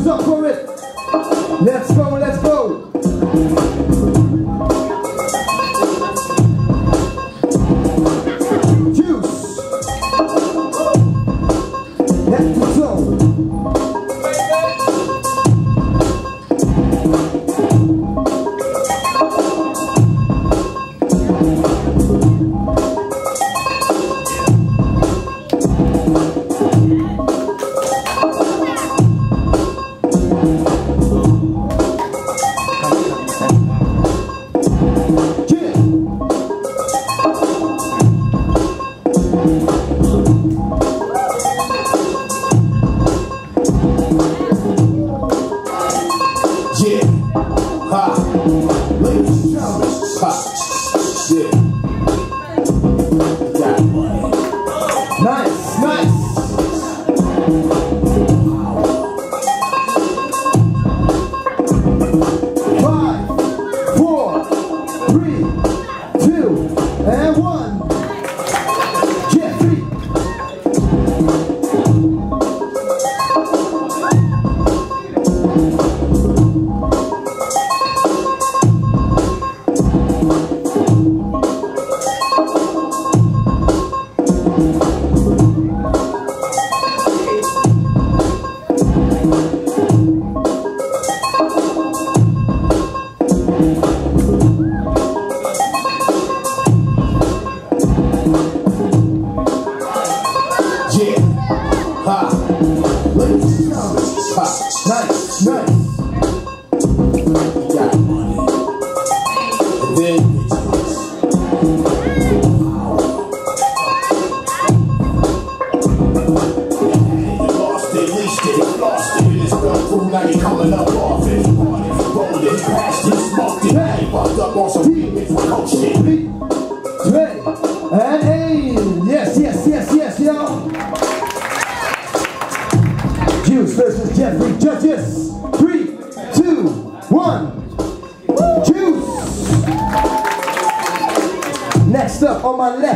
Who's up for it? Let's go, let's go. Juice. Let's go. And one. five, nine, nine. judges. Three, two, one. Juice. Next up on my left.